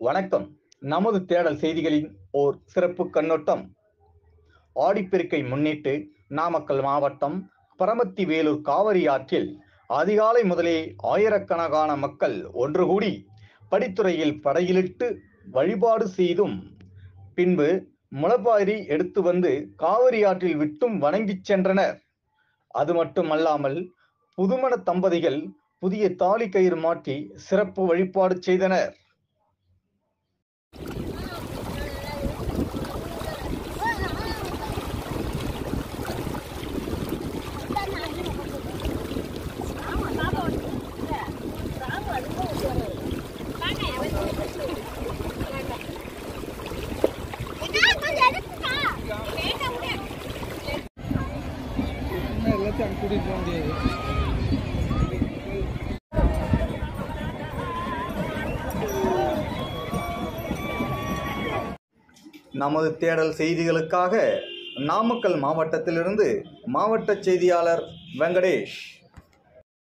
வணக்கம். நமது தேடல் செய்திகளின் ஓர் சிறப்பு கண்ணோட்டம். ஆடிப்பெருக்கை முன்னிட்டு நாமக்கல் மாவட்டம் பரமத்தி வேலூர் காவிரி ஆற்றில் அதிகாலை முதலே ஆயிரக்கணக்கான மக்கள் ஒன்று கூடி படித்துறையில் படையிலிட்டு வழிபாடு செய்தும் பின்பு முளப்பாரி எடுத்து வந்து காவிரி ஆற்றில் விட்டும் வணங்கிச் சென்றனர். அது மட்டுமல்லாமல் புதுமண தம்பதிகள் புதிய தாலி கயிறு மாற்றி சிறப்பு வழிபாடு செய்தனர். எல்லாத்தையும் அங்கே கூட்டிகிட்டு போக முடியாது. நமது தேடல் செய்திகளுக்காக நாமக்கல் மாவட்டத்திலிருந்து மாவட்ட செய்தியாளர் வெங்கடேஷ்.